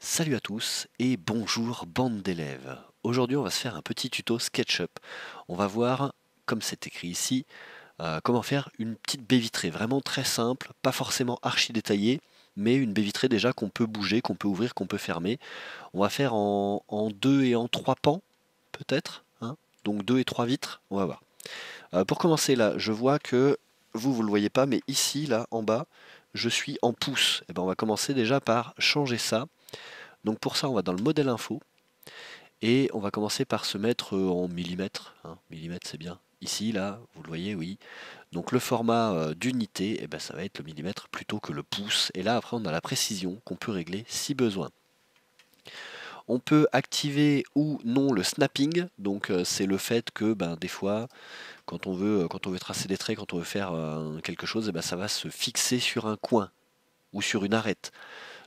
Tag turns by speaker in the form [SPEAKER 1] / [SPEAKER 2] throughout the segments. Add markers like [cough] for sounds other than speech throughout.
[SPEAKER 1] Salut à tous et bonjour bande d'élèves. Aujourd'hui on va se faire un petit tuto SketchUp. On va voir, comme c'est écrit ici, euh, comment faire une petite baie vitrée. Vraiment très simple, pas forcément archi détaillée, mais une baie vitrée déjà qu'on peut bouger, qu'on peut ouvrir, qu'on peut fermer. On va faire en, deux et en trois pans, peut-être. Hein. Donc deux et trois vitres, on va voir. Euh, pour commencer là, je vois que vous, vous le voyez pas, mais ici, là, en bas, je suis en pouces. Et eh ben, on va commencer déjà par changer ça. Donc pour ça, on va dans le modèle info. Et on va commencer par se mettre en millimètres. Hein. Millimètres, c'est bien. Ici, là, vous le voyez, oui. Donc le format euh, d'unité, eh ben, ça va être le millimètre plutôt que le pouce. Et là, après, on a la précision qu'on peut régler si besoin. On peut activer ou non le snapping, donc euh, c'est le fait que ben, des fois, quand on, veut, tracer des traits, quand on veut faire euh, quelque chose, eh ben, ça va se fixer sur un coin ou sur une arête.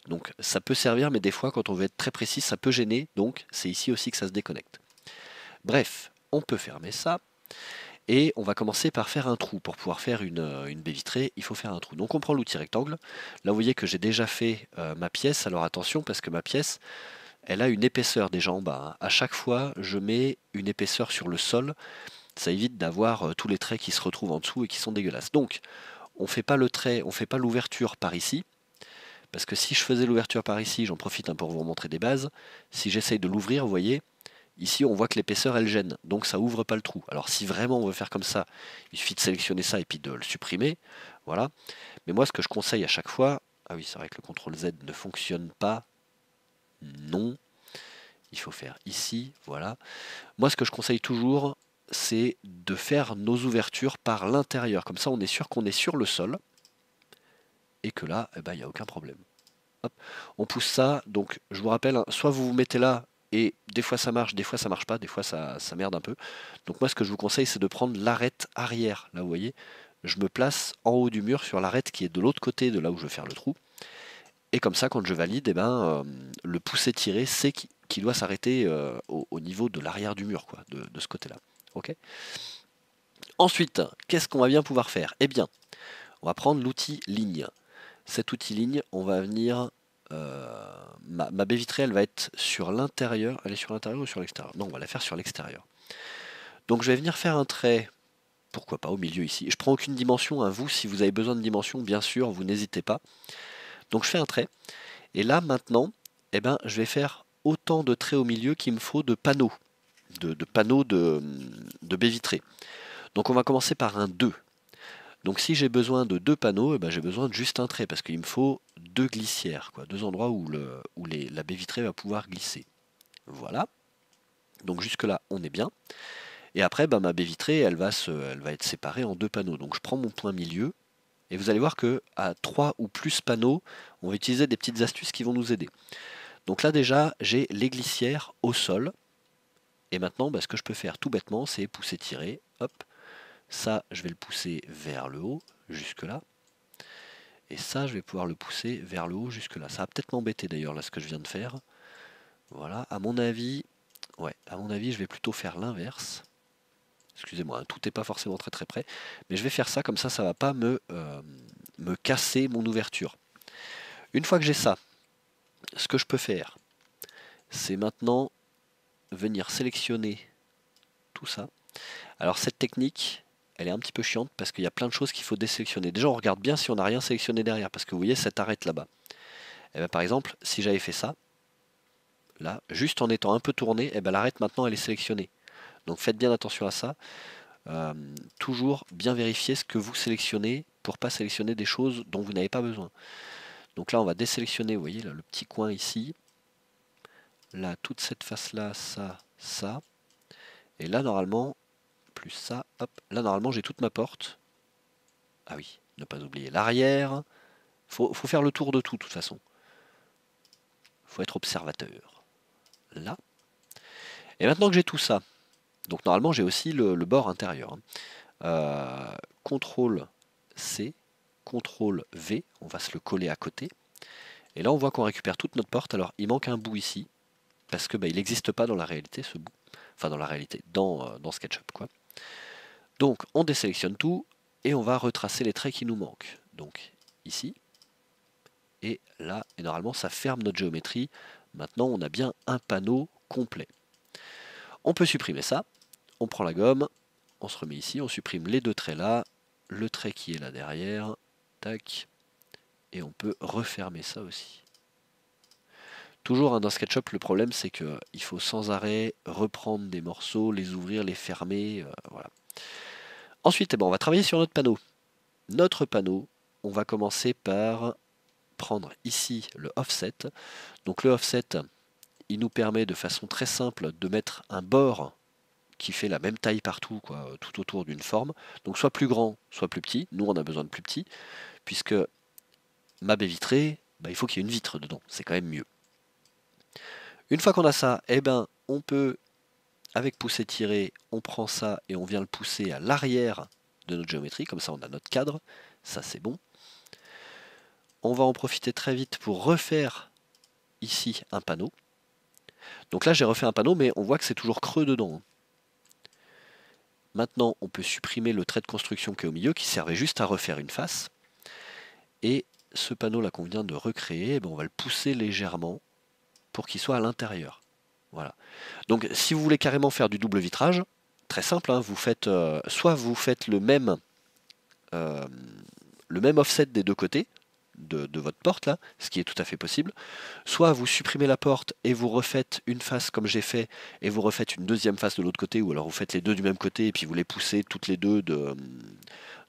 [SPEAKER 1] Donc ça peut servir, mais des fois, quand on veut être très précis, ça peut gêner, donc c'est ici aussi que ça se déconnecte. Bref, on peut fermer ça. Et on va commencer par faire un trou. Pour pouvoir faire une, euh, une baie vitrée, il faut faire un trou. Donc on prend l'outil rectangle. Là, vous voyez que j'ai déjà fait ma pièce. Alors attention, parce que ma pièce, elle a une épaisseur déjà en bas. Hein. À chaque fois, je mets une épaisseur sur le sol. Ça évite d'avoir euh, tous les traits qui se retrouvent en dessous et qui sont dégueulasses. Donc, on ne fait pas le trait, on fait pas l'ouverture par ici. Parce que si je faisais l'ouverture par ici, j'en profite un pour vous montrer des bases. Si j'essaye de l'ouvrir, vous voyez, ici on voit que l'épaisseur elle gêne, donc ça ouvre pas le trou. Alors si vraiment on veut faire comme ça, il suffit de sélectionner ça et puis de le supprimer. Voilà. Mais moi ce que je conseille à chaque fois, ah oui c'est vrai que le CTRL Z ne fonctionne pas, non. Il faut faire ici, voilà. Moi, ce que je conseille toujours, c'est de faire nos ouvertures par l'intérieur. Comme ça, on est sûr qu'on est sur le sol. Et que là, eh ben, il n'y a aucun problème. On pousse ça. Donc, je vous rappelle, hein, soit vous vous mettez là, et des fois ça marche, des fois ça marche pas, des fois ça, ça merde un peu. Donc moi, ce que je vous conseille, c'est de prendre l'arête arrière. Là, vous voyez, je me place en haut du mur sur l'arête qui est de l'autre côté de là où je vais faire le trou. Et comme ça, quand je valide, eh ben, euh, le pousser tiré c'est qu'il doit s'arrêter euh, au, niveau de l'arrière du mur, de, ce côté-là. Ensuite, qu'est-ce qu'on va bien pouvoir faire? Eh bien, on va prendre l'outil ligne. Cet outil ligne, on va venir... Euh, ma, baie vitrée, elle va être sur l'intérieur. Elle est sur l'intérieur ou sur l'extérieur? Non, on va la faire sur l'extérieur. Donc je vais venir faire un trait, pourquoi pas, au milieu ici. Je prends aucune dimension, à hein. vous, si vous avez besoin de dimension, bien sûr, vous n'hésitez pas. Donc je fais un trait. Et là maintenant, eh ben, je vais faire autant de traits au milieu qu'il me faut de panneaux, de, panneaux de, de baies vitrées. Donc on va commencer par un 2. Donc si j'ai besoin de deux panneaux, eh ben, j'ai besoin de juste un trait, parce qu'il me faut deux glissières, quoi, deux endroits où, le, où les, la baie vitrée va pouvoir glisser. Voilà. Donc jusque là, on est bien. Et après, ben, ma baie vitrée, elle va, se, elle va être séparée en deux panneaux. Donc je prends mon point milieu, et vous allez voir que à 3 ou plus panneaux, on va utiliser des petites astuces qui vont nous aider. Donc là déjà, j'ai les glissières au sol. Et maintenant, bah, ce que je peux faire tout bêtement, c'est pousser, tirer. Hop. Ça, je vais le pousser vers le haut, jusque là. Et ça, je vais pouvoir le pousser vers le haut, jusque là. Ça va peut-être m'embêter d'ailleurs, là, ce que je viens de faire. Voilà, à mon avis, ouais, à mon avis, je vais plutôt faire l'inverse. Excusez-moi, hein, tout n'est pas forcément très très près. Mais je vais faire ça, comme ça, ça ne va pas euh, me casser mon ouverture. Une fois que j'ai ça, ce que je peux faire, c'est maintenant venir sélectionner tout ça. Alors cette technique, elle est un petit peu chiante parce qu'il y a plein de choses qu'il faut désélectionner. Déjà, on regarde bien si on n'a rien sélectionné derrière, parce que vous voyez, cette arrête là-bas. Et eh ben, par exemple, si j'avais fait ça, là, juste en étant un peu tourné, et eh ben, l'arête maintenant, elle est sélectionnée. Donc faites bien attention à ça. Euh, toujours bien vérifier ce que vous sélectionnez pour pas sélectionner des choses dont vous n'avez pas besoin. Donc là, on va désélectionner, vous voyez, le petit coin ici. Là, toute cette face-là, ça, ça. Et là, normalement, plus ça, là, normalement, j'ai toute ma porte. Ah oui, ne pas oublier l'arrière. Faut, faut faire le tour de tout, de toute façon. faut être observateur. Là. Et maintenant que j'ai tout ça, donc normalement j'ai aussi le, bord intérieur. Hein. Euh, CTRL C, CTRL V, on va se le coller à côté. Et là on voit qu'on récupère toute notre porte. Alors il manque un bout ici, parce que bah, il n'existe pas dans la réalité ce bout. Enfin dans la réalité, dans, euh, dans SketchUp quoi. Donc on désélectionne tout et on va retracer les traits qui nous manquent. Donc ici, et là, et normalement ça ferme notre géométrie. Maintenant, on a bien un panneau complet. On peut supprimer ça. On prend la gomme, on se remet ici, on supprime les deux traits là, le trait qui est là derrière, tac, et on peut refermer ça aussi. Toujours hein, dans SketchUp, le problème c'est qu'il faut sans arrêt reprendre des morceaux, les ouvrir, les fermer, euh, voilà. Ensuite, eh ben, on va travailler sur notre panneau. Notre panneau, on va commencer par prendre ici le offset. Donc le offset, il nous permet de façon très simple de mettre un bord qui fait la même taille partout, tout autour d'une forme. Donc soit plus grand, soit plus petit. Nous, on a besoin de plus petit, puisque ma baie vitrée, bah, il faut qu'il y ait une vitre dedans. C'est quand même mieux. Une fois qu'on a ça, eh ben, on peut, avec pousser tirer, on prend ça et on vient le pousser à l'arrière de notre géométrie. Comme ça, on a notre cadre. Ça, c'est bon. On va en profiter très vite pour refaire ici un panneau. Donc là, j'ai refait un panneau, mais on voit que c'est toujours creux dedans. Maintenant, on peut supprimer le trait de construction qui est au milieu, qui servait juste à refaire une face. Et ce panneau-là qu'on vient de recréer, eh ben, on va le pousser légèrement pour qu'il soit à l'intérieur. Voilà. Donc, si vous voulez carrément faire du double vitrage, très simple, hein, vous faites, euh, soit vous faites le même, euh, le même offset des deux côtés, de, votre porte là, ce qui est tout à fait possible. Soit vous supprimez la porte et vous refaites une face comme j'ai fait et vous refaites une deuxième face de l'autre côté, ou alors vous faites les deux du même côté et puis vous les poussez toutes les deux de,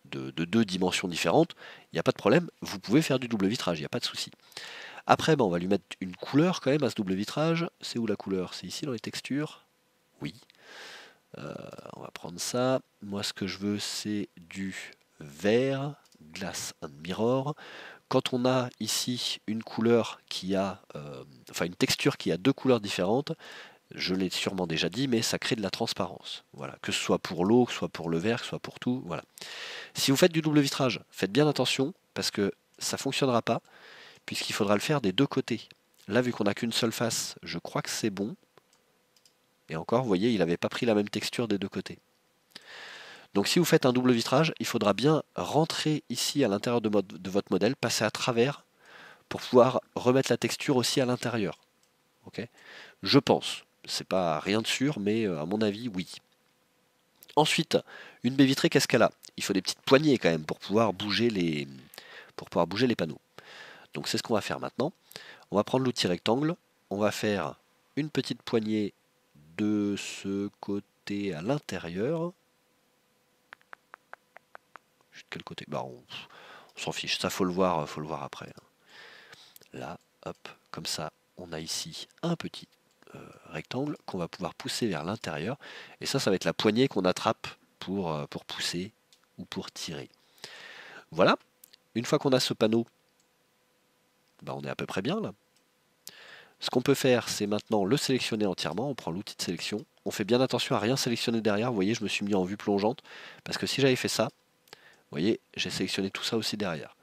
[SPEAKER 1] de, deux dimensions différentes. Il n'y a pas de problème, vous pouvez faire du double vitrage, il n'y a pas de souci. Après, ben, on va lui mettre une couleur quand même à ce double vitrage. C'est où la couleur? C'est ici dans les textures? Oui. Euh, on va prendre ça. Moi, ce que je veux, c'est du vert, glass and mirror. Quand on a ici une couleur qui a, euh, enfin une texture qui a deux couleurs différentes, je l'ai sûrement déjà dit, mais ça crée de la transparence. Voilà, que ce soit pour l'eau, que ce soit pour le verre, que ce soit pour tout. Voilà. Si vous faites du double vitrage, faites bien attention parce que ça ne fonctionnera pas, puisqu'il faudra le faire des deux côtés. Là, vu qu'on n'a qu'une seule face, je crois que c'est bon. Et encore, vous voyez, il n'avait pas pris la même texture des deux côtés. Donc si vous faites un double vitrage, il faudra bien rentrer ici à l'intérieur de, votre modèle, passer à travers pour pouvoir remettre la texture aussi à l'intérieur. Je pense. C'est pas rien de sûr, mais euh, à mon avis, oui. Ensuite, une baie vitrée, qu'est-ce qu'elle a? Il faut des petites poignées quand même pour pouvoir bouger les, pour pouvoir bouger les panneaux. Donc c'est ce qu'on va faire maintenant. On va prendre l'outil rectangle, on va faire une petite poignée de ce côté à l'intérieur, quel côté? Bah on, s'en fiche, ça faut le voir, faut le voir après. Hein. Là, hop, comme ça, on a ici un petit euh, rectangle qu'on va pouvoir pousser vers l'intérieur. Et ça, ça va être la poignée qu'on attrape pour, euh, pour pousser ou pour tirer. Voilà, une fois qu'on a ce panneau, bah on est à peu près bien là. Ce qu'on peut faire, c'est maintenant le sélectionner entièrement. On prend l'outil de sélection. On fait bien attention à rien sélectionner derrière. Vous voyez, je me suis mis en vue plongeante. Parce que si j'avais fait ça, vous voyez, j'ai sélectionné tout ça aussi derrière.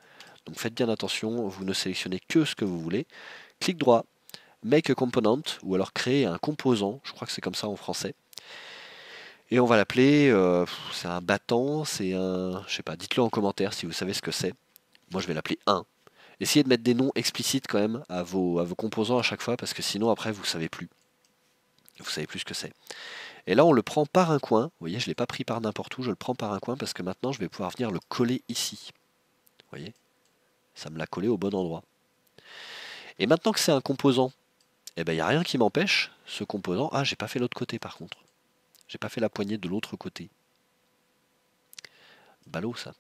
[SPEAKER 1] Donc faites bien attention, vous ne sélectionnez que ce que vous voulez. Clic droit, Make a Component, ou alors créer un composant, je crois que c'est comme ça en français. Et on va l'appeler, euh, c'est un battant, c'est un, je sais pas, dites-le en commentaire si vous savez ce que c'est. Moi je vais l'appeler 1. Essayez de mettre des noms explicites quand même à vos, composants à chaque fois, parce que sinon après vous savez plus. Vous savez plus ce que c'est. Et là, on le prend par un coin. Vous voyez, je ne l'ai pas pris par n'importe où, je le prends par un coin parce que maintenant, je vais pouvoir venir le coller ici. Vous voyez? Ça me l'a collé au bon endroit. Et maintenant que c'est un composant, eh ben, il n'y a rien qui m'empêche, ce composant... Ah, j'ai pas fait l'autre côté par contre. J'ai pas fait la poignée de l'autre côté. Ballot, ça.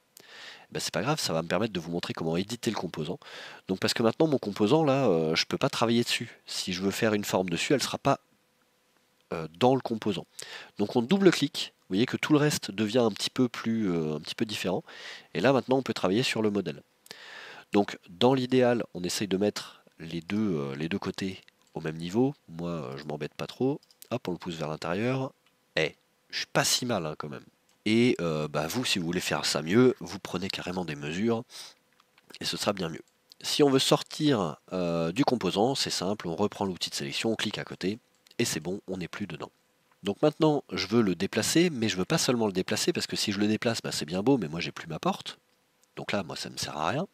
[SPEAKER 1] Ben, c'est pas grave, ça va me permettre de vous montrer comment éditer le composant. Donc parce que maintenant mon composant là, euh, je peux pas travailler dessus. Si je veux faire une forme dessus, elle sera pas euh, dans le composant. Donc on double-clique, vous voyez que tout le reste devient un petit peu plus euh, un petit peu différent. Et là maintenant on peut travailler sur le modèle. Donc dans l'idéal, on essaye de mettre les deux, euh, les deux côtés au même niveau. Moi je m'embête pas trop. Hop, on le pousse vers l'intérieur. Eh, je suis pas si mal hein, quand même. Et bah, vous, si vous voulez faire ça mieux, vous prenez carrément des mesures et ce sera bien mieux. Si on veut sortir du composant, c'est simple, on reprend l'outil de sélection, on clique à côté, et c'est bon, on n'est plus dedans. Donc maintenant, je veux le déplacer, mais je veux pas seulement le déplacer, parce que si je le déplace, bah, c'est bien beau, mais moi j'ai plus ma porte. Donc là, moi ça ne me sert à rien.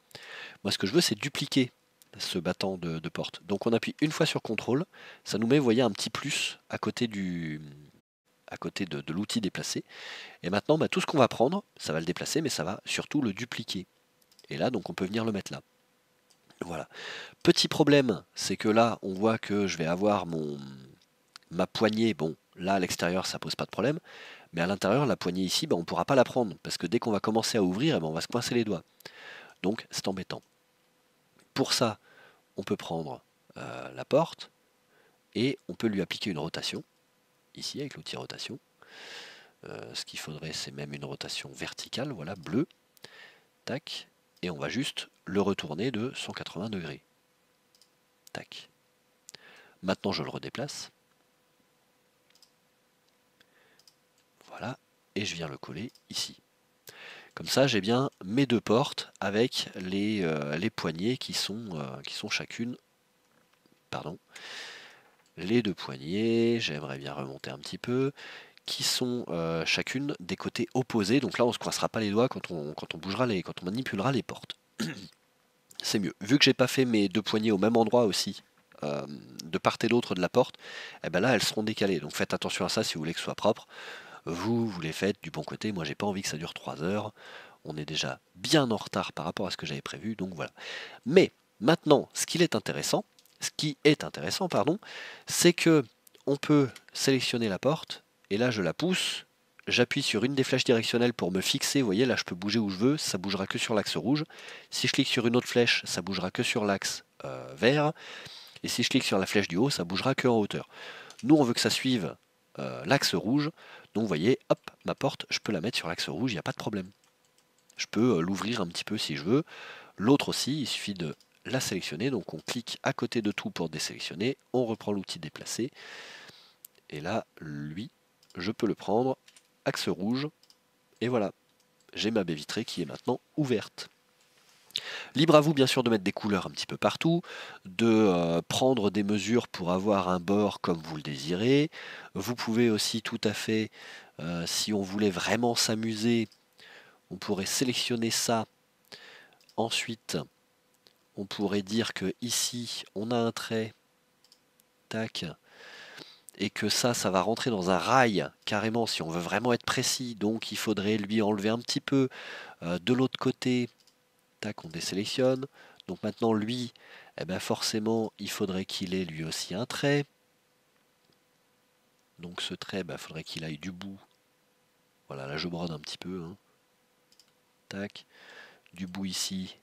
[SPEAKER 1] Moi ce que je veux, c'est dupliquer ce battant de, porte. Donc on appuie une fois sur contrôle, ça nous met, vous voyez, un petit plus à côté du à côté de, l'outil déplacé. Et maintenant, bah, tout ce qu'on va prendre, ça va le déplacer, mais ça va surtout le dupliquer. Et là, donc on peut venir le mettre là. Voilà. Petit problème, c'est que là, on voit que je vais avoir mon ma poignée. Bon, là, à l'extérieur, ça pose pas de problème. Mais à l'intérieur, la poignée ici, bah, on ne pourra pas la prendre. Parce que dès qu'on va commencer à ouvrir, eh ben, on va se coincer les doigts. Donc, c'est embêtant. Pour ça, on peut prendre euh, la porte et on peut lui appliquer une rotation, ici avec l'outil rotation. Euh, ce qu'il faudrait, c'est même une rotation verticale, voilà, bleu. Tac. Et on va juste le retourner de 180 degrés. Tac. Maintenant, je le redéplace. Voilà. Et je viens le coller ici. Comme ça, j'ai bien mes deux portes avec les, euh, les poignées qui sont, euh, qui sont chacune... Pardon. Les deux poignées, j'aimerais bien remonter un petit peu, qui sont euh, chacune des côtés opposés. Donc là, on ne se coincera pas les doigts quand on, bougera les, quand on manipulera les portes. [clears throat] C'est mieux. Vu que j'ai pas fait mes deux poignées au même endroit aussi, de part et d'autre de la porte, eh ben là, elles seront décalées. Donc faites attention à ça si vous voulez que ce soit propre. Vous, vous les faites du bon côté. Moi, j'ai pas envie que ça dure 3 heures. On est déjà bien en retard par rapport à ce que j'avais prévu. Donc voilà. Mais maintenant, ce qui est intéressant, ce qui est intéressant, pardon, c'est que on peut sélectionner la porte. Et là, je la pousse. J'appuie sur une des flèches directionnelles pour me fixer. Vous voyez, là, je peux bouger où je veux. Ça bougera que sur l'axe rouge. Si je clique sur une autre flèche, ça bougera que sur l'axe euh, vert. Et si je clique sur la flèche du haut, ça bougera que en hauteur. Nous, on veut que ça suive euh, l'axe rouge. Donc vous voyez, hop, ma porte, je peux la mettre sur l'axe rouge, il n'y a pas de problème. Je peux euh, l'ouvrir un petit peu si je veux. L'autre aussi, il suffit de la sélectionner. Donc on clique à côté de tout pour désélectionner. On reprend l'outil déplacer. Et là, lui, je peux le prendre, axe rouge. Et voilà, j'ai ma baie vitrée qui est maintenant ouverte. Libre à vous bien sûr de mettre des couleurs un petit peu partout, de euh, prendre des mesures pour avoir un bord comme vous le désirez. Vous pouvez aussi tout à fait, euh, si on voulait vraiment s'amuser, on pourrait sélectionner ça. Ensuite, on pourrait dire que ici, on a un trait, tac, et que ça, ça va rentrer dans un rail carrément si on veut vraiment être précis. Donc il faudrait lui enlever un petit peu euh, de l'autre côté qu'on on désélectionne. Donc maintenant, lui, eh ben forcément, il faudrait qu'il ait lui aussi un trait. Donc ce trait, ben, faudrait qu'il aille du bout. Voilà, là je brode un petit peu. Hein. Tac. Du bout ici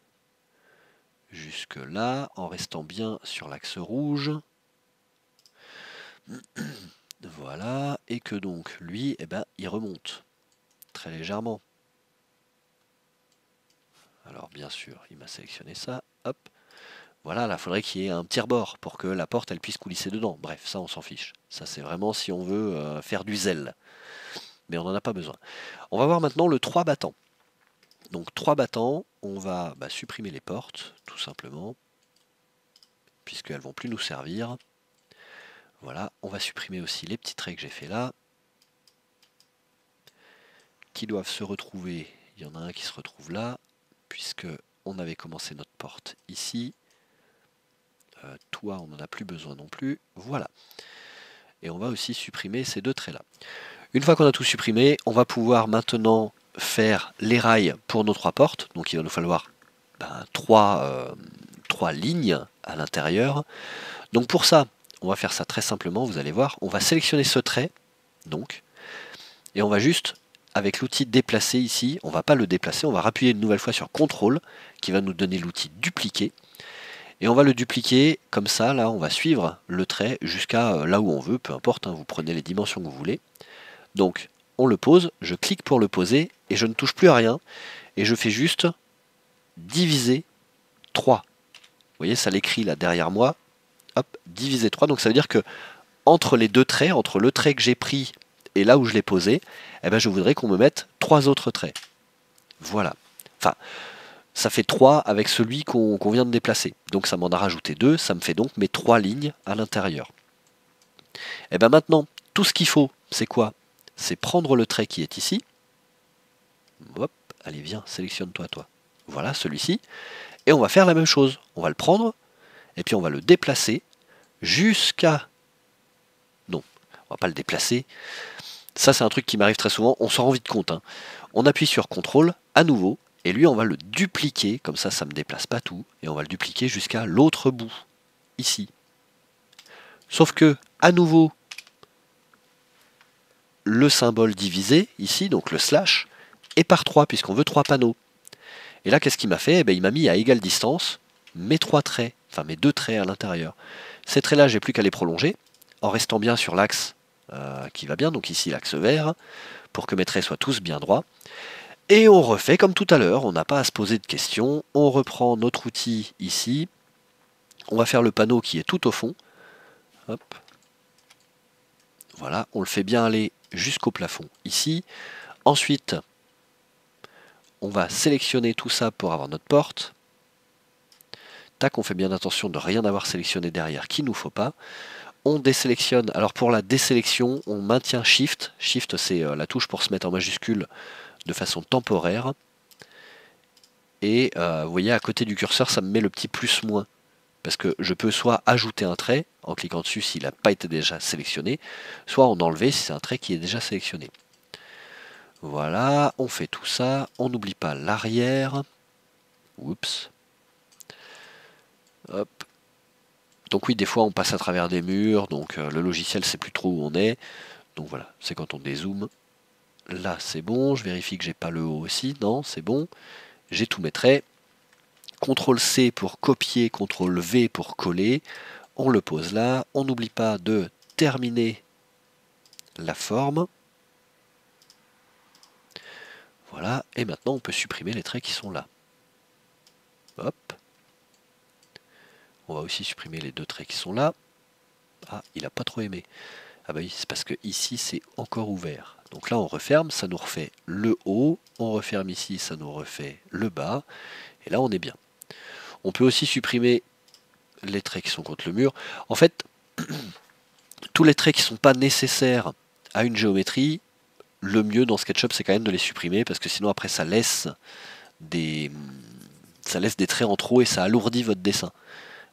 [SPEAKER 1] jusque là, en restant bien sur l'axe rouge. [clears throat] Voilà, et que donc lui, eh ben, il remonte très légèrement. Alors bien sûr, il m'a sélectionné ça. Hop. Voilà, là, faudrait qu'il y ait un petit rebord pour que la porte, elle puisse coulisser dedans. Bref, ça, on s'en fiche. Ça, c'est vraiment si on veut euh, faire du zèle. Mais on n'en a pas besoin. On va voir maintenant le 3 battants. Donc 3 battants, on va bah, supprimer les portes, tout simplement, puisqu'elles ne vont plus nous servir. Voilà, on va supprimer aussi les petits traits que j'ai fait là, qui doivent se retrouver. Il y en a un qui se retrouve là, puisque on avait commencé notre porte ici. Euh, toi, on n'en a plus besoin non plus. Voilà. Et on va aussi supprimer ces deux traits-là. Une fois qu'on a tout supprimé, on va pouvoir maintenant faire les rails pour nos trois portes. Donc il va nous falloir ben, trois, euh, trois lignes à l'intérieur. Donc pour ça, on va faire ça très simplement, vous allez voir. On va sélectionner ce trait, donc, et on va juste avec l'outil déplacer ici, on va pas le déplacer, on va appuyer une nouvelle fois sur CTRL qui va nous donner l'outil dupliquer. Et on va le dupliquer comme ça, là on va suivre le trait jusqu'à euh, là où on veut, peu importe, hein, vous prenez les dimensions que vous voulez. Donc on le pose, je clique pour le poser et je ne touche plus à rien. Et je fais juste diviser 3. Vous voyez, ça l'écrit là derrière moi. Hop, diviser 3. Donc ça veut dire que entre les deux traits, entre le trait que j'ai pris et là où je l'ai posé, eh ben, je voudrais qu'on me mette trois autres traits. Voilà. Enfin, ça fait 3 avec celui qu'on vient de déplacer. Donc ça m'en a rajouté 2, ça me fait donc mes trois lignes à l'intérieur. Et eh bien maintenant, tout ce qu'il faut, c'est quoi? C'est prendre le trait qui est ici. Hop, allez viens, sélectionne-toi toi. Voilà, celui-ci. Et on va faire la même chose. On va le prendre, et puis on va le déplacer jusqu'à... Non, on va pas le déplacer. Ça c'est un truc qui m'arrive très souvent, on s'en rend vite compte. Hein. On appuie sur CTRL à nouveau, et lui on va le dupliquer, comme ça ça ne me déplace pas tout, et on va le dupliquer jusqu'à l'autre bout, ici. Sauf que, à nouveau, le symbole divisé, ici, donc le slash, est par 3, puisqu'on veut 3 panneaux. Et là, qu'est-ce qu'il m'a fait? Eh bien, Il m'a mis à égale distance mes trois traits, enfin mes deux traits à l'intérieur. Ces traits-là, j'ai plus qu'à les prolonger, en restant bien sur l'axe euh, qui va bien, donc ici l'axe vert, pour que mes traits soient tous bien droits. Et on refait comme tout à l'heure, on n'a pas à se poser de questions, on reprend notre outil ici, on va faire le panneau qui est tout au fond, voilà, on le fait bien aller jusqu'au plafond ici, ensuite on va sélectionner tout ça pour avoir notre porte, tac, on fait bien attention de rien avoir sélectionné derrière qu'il nous faut pas, on désélectionne. Alors pour la désélection, on maintient Shift. Shift, c'est euh, la touche pour se mettre en majuscule de façon temporaire. Et euh, vous voyez, à côté du curseur, ça me met le petit plus moins. Parce que je peux soit ajouter un trait en cliquant dessus s'il n'a pas été déjà sélectionné, soit en enlever si c'est un trait qui est déjà sélectionné. Voilà, on fait tout ça. On n'oublie pas l'arrière. Oups. Hop. Donc oui, des fois on passe à travers des murs, donc euh, le logiciel sait plus trop où on est. Donc voilà, c'est quand on dézoome. Là c'est bon, je vérifie que j'ai pas le haut aussi, non, c'est bon. J'ai tous mes traits. CTRL C pour copier, CTRL V pour coller. On le pose là. On n'oublie pas de terminer la forme. Voilà, et maintenant on peut supprimer les traits qui sont là. Hop. On va aussi supprimer les deux traits qui sont là. Ah, il n'a pas trop aimé. Ah bah oui, c'est parce que ici c'est encore ouvert. Donc là on referme, ça nous refait le haut. On referme ici, ça nous refait le bas. Et là on est bien. On peut aussi supprimer les traits qui sont contre le mur. En fait, [clears throat] tous les traits qui ne sont pas nécessaires à une géométrie, le mieux dans SketchUp c'est quand même de les supprimer parce que sinon après ça laisse des, ça laisse des traits en trop et ça alourdit votre dessin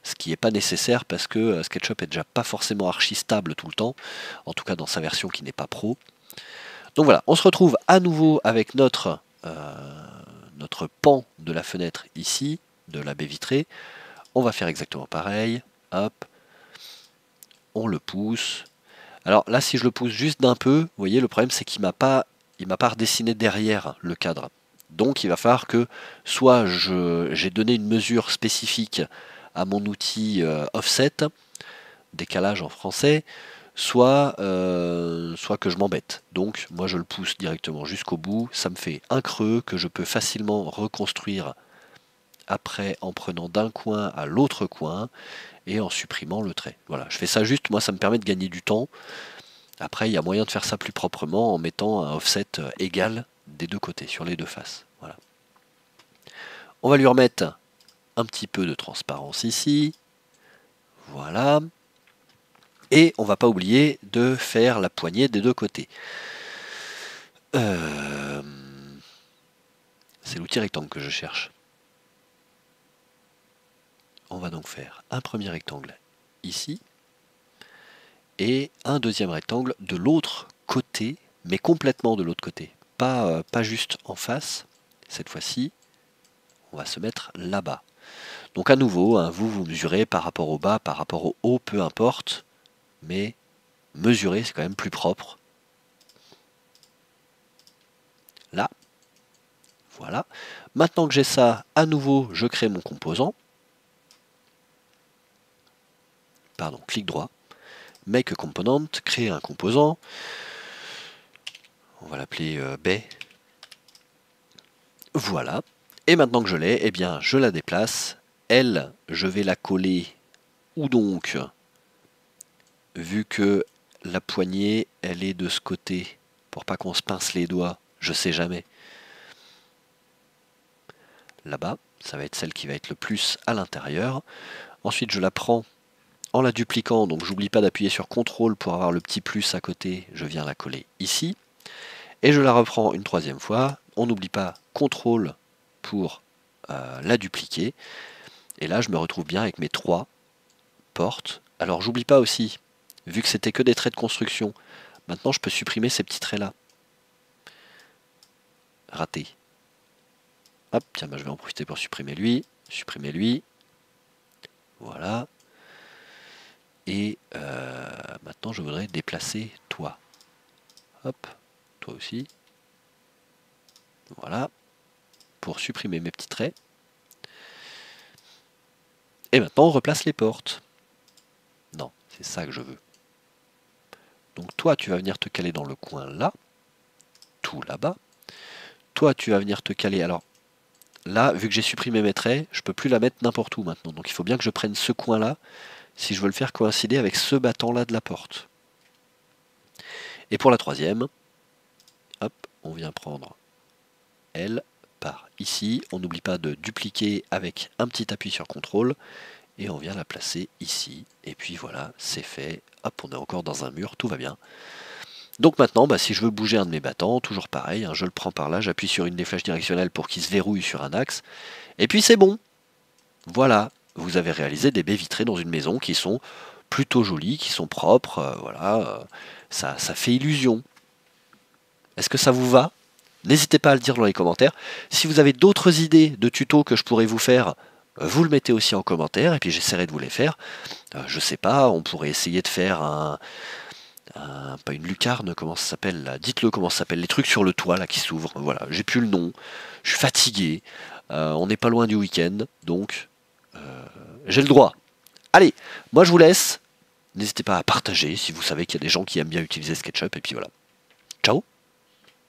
[SPEAKER 1] ce qui n'est pas nécessaire parce que euh, SketchUp est déjà pas forcément archi stable tout le temps, en tout cas dans sa version qui n'est pas pro. Donc voilà, on se retrouve à nouveau avec notre, euh, notre pan de la fenêtre ici, de la baie vitrée. On va faire exactement pareil, hop, on le pousse. Alors là, si je le pousse juste d'un peu, vous voyez, le problème c'est qu'il m'a pas, pas redessiné derrière le cadre. Donc il va falloir que soit j'ai donné une mesure spécifique à mon outil euh, offset, décalage en français, soit, euh, soit que je m'embête. Donc moi je le pousse directement jusqu'au bout, ça me fait un creux que je peux facilement reconstruire après en prenant d'un coin à l'autre coin et en supprimant le trait. Voilà, je fais ça juste, moi ça me permet de gagner du temps. Après, il y a moyen de faire ça plus proprement en mettant un offset égal des deux côtés, sur les deux faces. Voilà. On va lui remettre un petit peu de transparence ici. Voilà. Et on va pas oublier de faire la poignée des deux côtés. Euh, c'est l'outil rectangle que je cherche. On va donc faire un premier rectangle ici et un deuxième rectangle de l'autre côté, mais complètement de l'autre côté. Pas, euh, juste en face. Cette fois-ci, on va se mettre là-bas. Donc à nouveau, hein, vous, vous mesurez par rapport au bas, par rapport au haut, peu importe, mais mesurer, c'est quand même plus propre. Là, voilà. Maintenant que j'ai ça, à nouveau, je crée mon composant. Pardon, clic droit, make a component, créer un composant. On va l'appeler euh, baie. Voilà. Et maintenant que je l'ai, eh bien, je la déplace elle, je vais la coller où donc? Vu que la poignée, elle est de ce côté, pour pas qu'on se pince les doigts, je sais jamais. Là-bas, ça va être celle qui va être le plus à l'intérieur. Ensuite, je la prends en la dupliquant, donc j'oublie pas d'appuyer sur CTRL pour avoir le petit plus à côté, je viens la coller ici. Et je la reprends une troisième fois, on n'oublie pas CTRL pour euh, la dupliquer. Et là, je me retrouve bien avec mes trois porte. Alors j'oublie pas aussi, vu que c'était que des traits de construction, maintenant je peux supprimer ces petits traits là. Raté. Hop, tiens, bah, je vais en profiter pour supprimer lui, supprimer lui. Voilà. Et euh, maintenant je voudrais déplacer toi. Hop, toi aussi. Voilà. Pour supprimer mes petits traits. Et maintenant on replace les portes. Non, c'est ça que je veux. Donc toi tu vas venir te caler dans le coin là. Tout là-bas. Toi tu vas venir te caler. Alors là, vu que j'ai supprimé mes traits, je peux plus la mettre n'importe où maintenant. Donc il faut bien que je prenne ce coin là si je veux le faire coïncider avec ce battant là de la porte. Et pour la troisième, hop, on vient prendre elle par ici. On n'oublie pas de dupliquer avec un petit appui sur CTRL et on vient la placer ici. Et puis voilà, c'est fait. Hop, on est encore dans un mur, tout va bien. Donc maintenant, bah, si je veux bouger un de mes battants, toujours pareil, hein, je le prends par là, j'appuie sur une des flèches directionnelles pour qu'il se verrouille sur un axe, et puis c'est bon. Voilà, vous avez réalisé des baies vitrées dans une maison qui sont plutôt jolies, qui sont propres, euh, voilà, euh, ça, ça fait illusion. Est-ce que ça vous va? N'hésitez pas à le dire dans les commentaires. Si vous avez d'autres idées de tutos que je pourrais vous faire, euh, vous le mettez aussi en commentaire et puis j'essaierai de vous les faire. je sais pas, on pourrait essayer de faire un, pas une lucarne, comment ça s'appelle Dites-le comment ça s'appelle, les trucs sur le toit là qui s'ouvrent. Voilà, j'ai plus le nom, je suis fatigué, on n'est pas loin du week-end, donc j'ai le droit. Allez, moi je vous laisse. N'hésitez pas à partager si vous savez qu'il y a des gens qui aiment bien utiliser SketchUp. Et puis voilà. Ciao